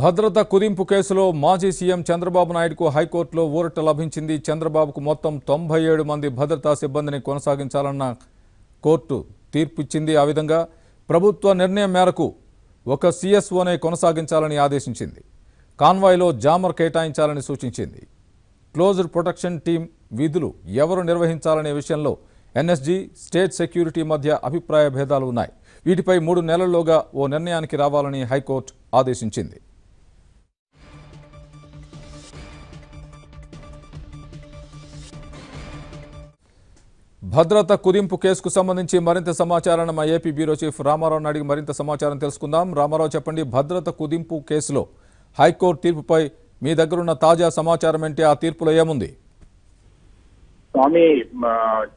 భద్రత కుదింపు కేసులో మాజీ సీఎం చంద్రబాబు నాయుడుకు హైకోర్టులో ఊరట లభించింది. చంద్రబాబుకు మొత్తం తొంభై ఏడు మంది భద్రతా సిబ్బందిని కొనసాగించాలన్న కోర్టు తీర్పిచ్చింది. ఆ విధంగా ప్రభుత్వ నిర్ణయం మేరకు ఒక సీఎస్ఓనే కొనసాగించాలని ఆదేశించింది. కాన్వాయ్లో జామర్ కేటాయించాలని సూచించింది. క్లోజ్డ్ ప్రొటెక్షన్ టీం విధులు ఎవరు నిర్వహించాలనే విషయంలో ఎన్ఎస్జీ స్టేట్ సెక్యూరిటీ మధ్య అభిప్రాయ భేదాలు ఉన్నాయి. వీటిపై మూడు నెలల్లోగా ఓ నిర్ణయానికి రావాలని హైకోర్టు ఆదేశించింది. భద్రత కుదింపు కేసుకు సంబంధించి మరింత సమాచారాన్ని మా ఏపీ బ్యూరో చీఫ్ రామారావు అడిగి మరింత సమాచారం తెలుసుకుందాం. రామారావు చెప్పండి భద్రత కుదింపు కేసులో హైకోర్టు తీర్పుపై మీ దగ్గరున్న తాజా సమాచారం ఏంటి? ఆ తీర్పులో ఏముంది? స్వామి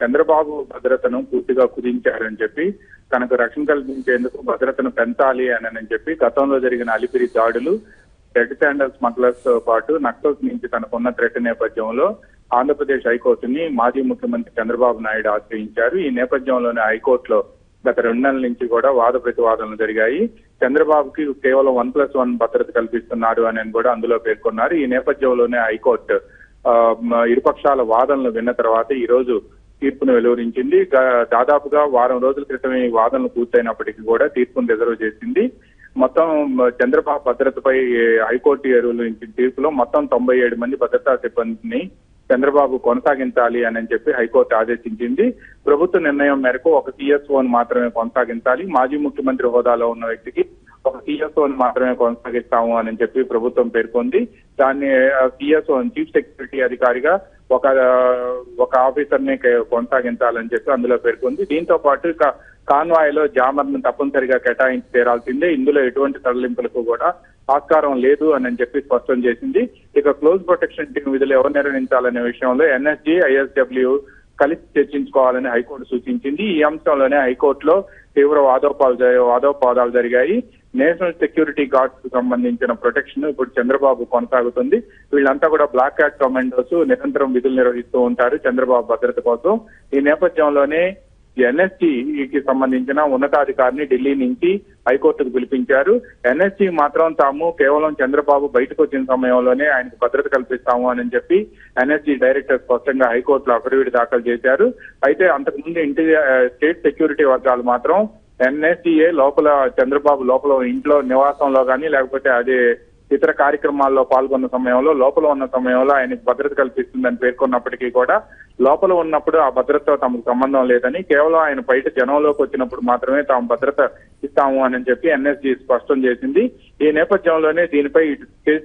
చంద్రబాబు భద్రతను పూర్తిగా కుదించారని చెప్పి తనకు రక్షణ కల్పించేందుకు భద్రతను పెంచాలి అని అని చెప్పి గతంలో జరిగిన అలిపిరి దాడులు రెడ్ శాండల్ స్మగ్లర్స్తో పాటు నక్సల్స్ నుంచి తనకున్న థ్రెట్ నేపథ్యంలో ఆంధ్రప్రదేశ్ హైకోర్టుని మాజీ ముఖ్యమంత్రి చంద్రబాబు నాయుడు ఆశ్రయించారు. ఈ నేపథ్యంలోనే హైకోర్టులో గత రెండు నెలల నుంచి కూడా వాద ప్రతివాదనలు జరిగాయి. చంద్రబాబుకి కేవలం వన్ ప్లస్ వన్ భద్రత కల్పిస్తున్నారు అని కూడా అందులో పేర్కొన్నారు. ఈ నేపథ్యంలోనే హైకోర్టు ఇరుపక్షాల వాదనలు విన్న తర్వాత ఈ రోజు తీర్పును వెలువరించింది. దాదాపుగా వారం రోజుల క్రితమే ఈ వాదనలు పూర్తయినప్పటికీ కూడా తీర్పును రిజర్వ్ చేసింది. మొత్తం చంద్రబాబు భద్రతపై హైకోర్టు హైకోర్టు నుంచి తీర్పులో మొత్తం తొంభై ఏడు మంది భద్రతా సిబ్బందిని చంద్రబాబు కొనసాగించాలి అని చెప్పి హైకోర్టు ఆదేశించింది. ప్రభుత్వ నిర్ణయం మేరకు ఒక సిఎస్ఓను మాత్రమే కొనసాగించాలి. మాజీ ముఖ్యమంత్రి హోదాలో ఉన్న వ్యక్తికి ఒక సిఎస్ఓని మాత్రమే కొనసాగిస్తాము అని చెప్పి ప్రభుత్వం పేర్కొంది. దాన్ని సిఎస్ఓ చీఫ్ సెక్యూరిటీ అధికారిగా ఒక ఒక ఆఫీసర్ని కొనసాగించాలని చెప్పి అందులో పేర్కొంది. దీంతో పాటు ఇక కాన్వాయ్లో తప్పనిసరిగా కేటాయించి తీరాల్సిందే. ఇందులో ఎటువంటి తరలింపులకు కూడా ఆస్కారం లేదు అని చెప్పి స్పష్టం చేసింది. ఇక క్లోజ్ ప్రొటెక్షన్ టీం విధులు ఎవరు నిర్వహించాలనే విషయంలో ఎన్ఎస్జీ ఐఎస్డబ్ల్యూ కలిసి చర్చించుకోవాలని హైకోర్టు సూచించింది. ఈ అంశంలోనే హైకోర్టులో తీవ్ర వాదోపాలు వాదోపాదాలు జరిగాయి. నేషనల్ సెక్యూరిటీ గార్డ్స్కు సంబంధించిన ప్రొటెక్షన్ ఇప్పుడు చంద్రబాబు కొనసాగుతుంది. వీళ్ళంతా కూడా బ్లాక్ హ్యాట్ కమాండోస్ నిరంతరం విధులు నిర్వహిస్తూ ఉంటారు చంద్రబాబు భద్రత కోసం. ఈ నేపథ్యంలోనే ఎన్ఎస్జీకి సంబంధించిన ఉన్నతాధికారిని ఢిల్లీ నుంచి హైకోర్టుకు పిలిపించారు. ఎన్ఎస్జీ మాత్రం తాము కేవలం చంద్రబాబు బయటకు వచ్చిన సమయంలోనే ఆయనకు భద్రత కల్పిస్తాము అని చెప్పి ఎన్ఎస్జీ డైరెక్టర్ స్పష్టంగా హైకోర్టులో అఫిడవిట్ దాఖలు చేశారు. అయితే అంతకుముందు ఇంటి స్టేట్ సెక్యూరిటీ వర్గాలు మాత్రం ఎన్ఎస్సీఏ లోపల చంద్రబాబు లోపల ఇంట్లో నివాసంలో కానీ లేకపోతే అదే ఇతర కార్యక్రమాల్లో పాల్గొన్న సమయంలో లోపల ఉన్న సమయంలో ఆయనకు భద్రత కల్పిస్తుందని పేర్కొన్నప్పటికీ కూడా లోపల ఉన్నప్పుడు ఆ భద్రతతో తమకు సంబంధం లేదని కేవలం ఆయన బయట జనంలోకి వచ్చినప్పుడు మాత్రమే తాము భద్రత ఇస్తాము అని చెప్పి ఎన్ఎస్జి స్పష్టం చేసింది. ఈ నేపథ్యంలోనే దీనిపై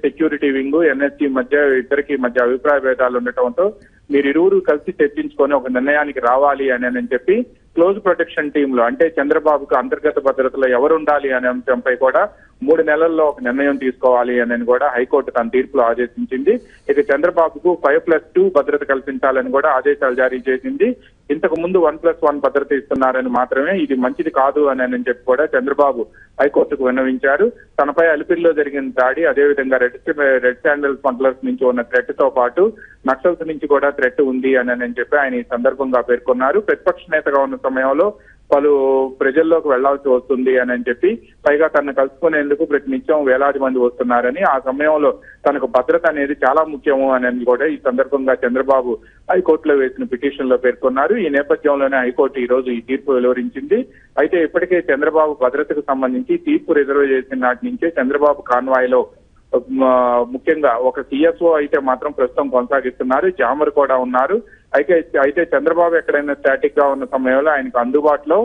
సెక్యూరిటీ వింగ్ ఎన్ఎస్జి మధ్య ఇద్దరికి మధ్య అభిప్రాయ భేదాలు ఉండటంతో మీరు ఇరువురు కలిసి చర్చించుకొని ఒక నిర్ణయానికి రావాలి అని అని చెప్పి క్లోజ్ ప్రొటెక్షన్ టీమ్లో అంటే చంద్రబాబుకు అంతర్గత భద్రతలో ఎవరు ఉండాలి అనే అంశంపై కూడా మూడు నెలల్లో ఒక నిర్ణయం తీసుకోవాలి అని కూడా హైకోర్టు తన తీర్పులో ఆదేశించింది. ఇక చంద్రబాబుకు ఫైవ్ ప్లస్ టూ భద్రత కల్పించాలని కూడా ఆదేశాలు జారీ చేసింది. ఇంతకు ముందు వన్ ప్లస్ వన్ భద్రత ఇస్తున్నారని మాత్రమే ఇది మంచిది కాదు అని అని చెప్పి కూడా చంద్రబాబు హైకోర్టుకు విన్నవించారు. తనపై అలిపిరిలో జరిగిన దాడి అదేవిధంగా రెడ్ రెడ్ శాండల్ స్మగ్లర్స్ నుంచి ఉన్న థ్రెట్తో పాటు నక్సల్స్ నుంచి కూడా థ్రెట్ ఉంది అని అని చెప్పి ఆయన ఈ సందర్భంగా పేర్కొన్నారు. ప్రతిపక్ష నేతగా ఉన్న సమయంలో పలు ప్రజల్లోకి వెళ్ళాల్సి వస్తుంది అని అని చెప్పి పైగా తనను కలుసుకునేందుకు ప్రతినిత్యం వేలాది మంది వస్తున్నారని ఆ సమయంలో తనకు భద్రత అనేది చాలా ముఖ్యము అని కూడా ఈ సందర్భంగా చంద్రబాబు హైకోర్టులో వేసిన పిటిషన్లో పేర్కొన్నారు. ఈ నేపథ్యంలోనే హైకోర్టు ఈ రోజు ఈ తీర్పు వెలువరించింది. అయితే ఇప్పటికే చంద్రబాబు భద్రతకు సంబంధించి తీర్పు రిజర్వ్ చేసిన నాటి నుంచే చంద్రబాబు కాన్వాయ్లో ముఖ్యంగా ఒక సిఎస్ఓ అయితే మాత్రం ప్రస్తుతం కొనసాగిస్తున్నారు. జామర్ కూడా ఉన్నారు. అయితే అయితే చంద్రబాబు ఎక్కడైనా స్టాటిక్గా ఉన్న సమయంలో ఆయనకు అందుబాటులో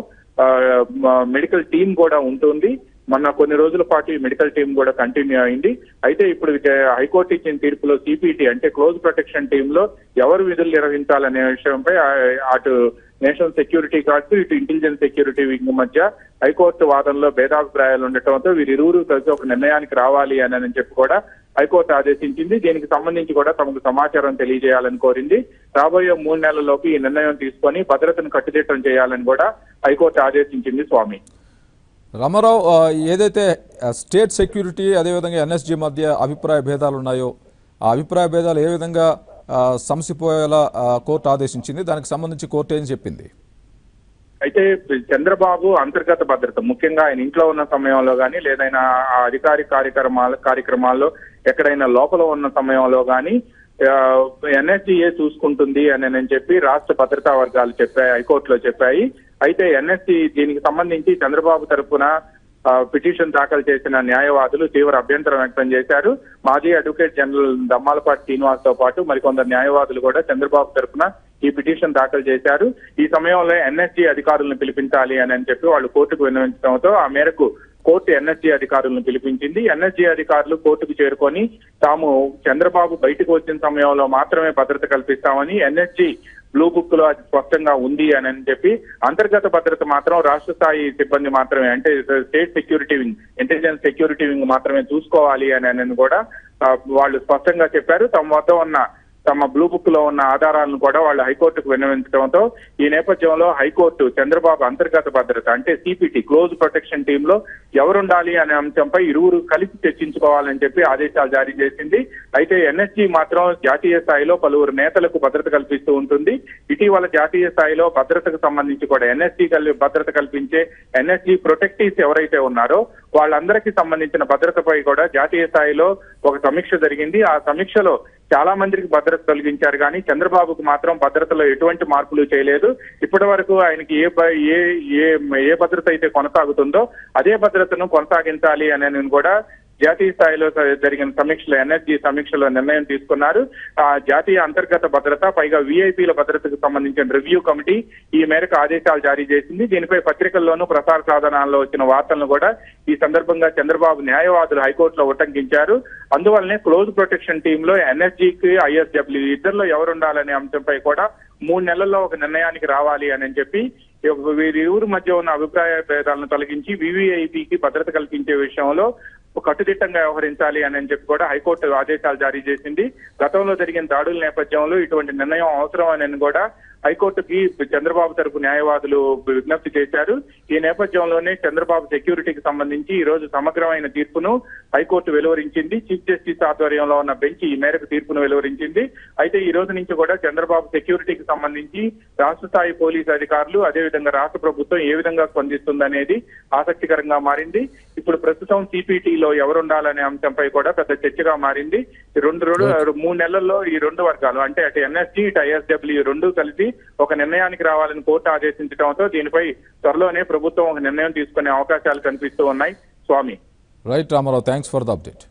మెడికల్ టీం కూడా ఉంటుంది. మొన్న కొన్ని రోజుల పాటు ఈ మెడికల్ టీం కూడా కంటిన్యూ అయింది. అయితే ఇప్పుడు హైకోర్టు ఇచ్చిన తీర్పులో సిపిటి అంటే క్లోజ్ ప్రొటెక్షన్ టీమ్లో ఎవరు విధులు నిర్వహించాలనే విషయంపై అటు నేషనల్ సెక్యూరిటీ గార్డ్స్ ఇటు ఇంటెలిజెన్స్ సెక్యూరిటీ వింగ్ మధ్య హైకోర్టు వాదనలో భేదాభిప్రాయాలు ఉండటంతో వీరిరువురు కలిసి ఒక నిర్ణయానికి రావాలి అని చెప్పి కూడా హైకోర్టు ఆదేశించింది. దీనికి సంబంధించి కూడా తమకు సమాచారం తెలియజేయాలని కోరింది. రాబోయే మూడు నెలల్లోపు ఈ నిర్ణయం తీసుకొని భద్రతను కట్టుదిట్టం చేయాలని కూడా హైకోర్టు ఆదేశించింది స్వామి. రామారావు ఏదైతే స్టేట్ సెక్యూరిటీ అదేవిధంగా ఎన్ఎస్జీ మధ్య అభిప్రాయ భేదాలు ఉన్నాయో ఆ అభిప్రాయ భేదాలు ఏ విధంగా సమసిపోయేలా కోర్టు ఆదేశించింది. దానికి సంబంధించి కోర్టు ఏం చెప్పింది? అయితే చంద్రబాబు అంతర్గత భద్రత ముఖ్యంగా ఆయన ఇంట్లో ఉన్న సమయంలో కానీ లేదైనా ఆ కార్యక్రమాల కార్యక్రమాల్లో ఎక్కడైనా లోపల ఉన్న సమయంలో కానీ ఎన్ఎస్డిఏ చూసుకుంటుంది అని నేను చెప్పి రాష్ట్ర భద్రతా వర్గాలు చెప్పాయి హైకోర్టులో చెప్పాయి. అయితే ఎన్ఎస్సి దీనికి సంబంధించి చంద్రబాబు తరఫున పిటిషన్ దాఖలు చేసిన న్యాయవాదులు తీవ్ర అభ్యంతరం వ్యక్తం చేశారు. మాజీ అడ్వకేట్ జనరల్ దమ్మాలపాటి శ్రీనివాస్తో పాటు మరికొందరు న్యాయవాదులు కూడా చంద్రబాబు తరఫున ఈ పిటిషన్ దాఖలు చేశారు. ఈ సమయంలో ఎన్ఎస్జీ అధికారులను పిలిపించాలి అని అని చెప్పి వాళ్ళు కోర్టుకు విన్నవించడంతో ఆ మేరకు కోర్టు ఎన్ఎస్జీ అధికారులను పిలిపించింది. ఎన్ఎస్జీ అధికారులు కోర్టుకు చేరుకొని తాము చంద్రబాబు బయటకు వచ్చిన సమయంలో మాత్రమే భద్రత కల్పిస్తామని ఎన్ఎస్జీ బ్లూ బుక్లో అది స్పష్టంగా ఉంది అని అని చెప్పి అంతర్గత భద్రత మాత్రం రాష్ట్ర స్థాయి సిబ్బంది మాత్రమే అంటే state security wing intelligence security wing మాత్రమే చూసుకోవాలి అని అని కూడా వాళ్ళు స్పష్టంగా చెప్పారు. తమ వద్ద ఉన్న తమ బ్లూ బుక్లో ఉన్న ఆధారాలను కూడా వాళ్ళు హైకోర్టుకు విన్నవించడంతో ఈ నేపథ్యంలో హైకోర్టు చంద్రబాబు అంతర్గత భద్రత అంటే సిపిటి క్లోజ్ ప్రొటెక్షన్ టీమ్లో ఎవరుండాలి అనే అంశంపై ఇరువురు కలిసి చర్చించుకోవాలని చెప్పి ఆదేశాలు జారీ చేసింది. అయితే ఎన్ఎస్జీ మాత్రం జాతీయ స్థాయిలో పలువురు నేతలకు భద్రత కల్పిస్తూ ఉంటుంది. ఇటీవల జాతీయ స్థాయిలో భద్రతకు సంబంధించి కూడా ఎన్ఎస్జీ భద్రత కల్పించే ఎన్ఎస్జీ ప్రొటెక్టీవ్స్ ఎవరైతే ఉన్నారో వాళ్ళందరికీ సంబంధించిన భద్రతపై కూడా జాతీయ స్థాయిలో ఒక సమీక్ష జరిగింది. ఆ సమీక్షలో చాలా మందికి భద్రత తొలగించారు కానీ చంద్రబాబుకు మాత్రం భద్రతలో ఎటువంటి మార్పులు చేయలేదు. ఇప్పటి వరకు ఆయనకి ఏ భ- ఏ ఏ ఏ భద్రత అయితే కొనసాగుతుందో అదే భద్రతను కొనసాగించాలి అని కూడా జాతీయ స్థాయిలో జరిగిన సమీక్షలో ఎన్ఎస్జీ సమీక్షలో నిర్ణయం తీసుకున్నారు. ఆ జాతీయ అంతర్గత భద్రత పైగా విఐపీల భద్రతకు సంబంధించిన రివ్యూ కమిటీ ఈ మేరకు ఆదేశాలు జారీ చేసింది. దీనిపై పత్రికల్లోనూ ప్రసార సాధనాల్లో వచ్చిన వార్తలను కూడా ఈ సందర్భంగా చంద్రబాబు న్యాయవాదులు హైకోర్టులో ఉటంకించారు. అందువల్లనే క్లోజ్ ప్రొటెక్షన్ టీమ్లో ఎన్ఎస్జీకి ఐఎస్డబ్ల్యూ ఇద్దరిలో ఎవరుండాలనే అంశంపై కూడా మూడు నెలల్లో ఒక నిర్ణయానికి రావాలి అని చెప్పి వీరిరువురు మధ్య ఉన్న అభిప్రాయ భేదాలను తొలగించి వివిఐపికి భద్రత కల్పించే విషయంలో కట్టుదిట్టంగా వ్యవహరించాలి అని చెప్పి కూడా హైకోర్టు ఆదేశాలు జారీ చేసింది. గతంలో జరిగిన దాడుల నేపథ్యంలో ఇటువంటి నిర్ణయం అవసరం అని కూడా హైకోర్టుకి చంద్రబాబు తరపు న్యాయవాదులు విజ్ఞప్తి చేశారు. ఈ నేపథ్యంలోనే చంద్రబాబు సెక్యూరిటీకి సంబంధించి ఈ రోజు సమగ్రమైన తీర్పును హైకోర్టు వెలువరించింది. చీఫ్ జస్టిస్ ఆధ్వర్యంలో ఉన్న బెంచ్ ఈ మేరకు తీర్పును వెలువరించింది. అయితే ఈ రోజు నుంచి కూడా చంద్రబాబు సెక్యూరిటీకి సంబంధించి రాష్ట్ర స్థాయి పోలీసు అధికారులు అదేవిధంగా రాష్ట్ర ప్రభుత్వం ఏ విధంగా స్పందిస్తుందనేది ఆసక్తికరంగా మారింది. ఇప్పుడు ప్రస్తుతం సిపిటిలో ఎవరుండాలనే అంశంపై కూడా పెద్ద చర్చగా మారింది. రెండు రెండు మూడు నెలల్లో ఈ రెండు వర్గాలు అంటే అటు ఎన్ఎస్జీ ఇటు ఐఎస్డబ్ల్యూ రెండు కలిసి ఒక నిర్ణయానికి రావాలని కోర్టు ఆదేశించడంతో దీనిపై త్వరలోనే ప్రభుత్వం ఒక నిర్ణయం తీసుకునే అవకాశాలు కనిపిస్తూ ఉన్నాయి. Swami. Right Ramarao thanks for the update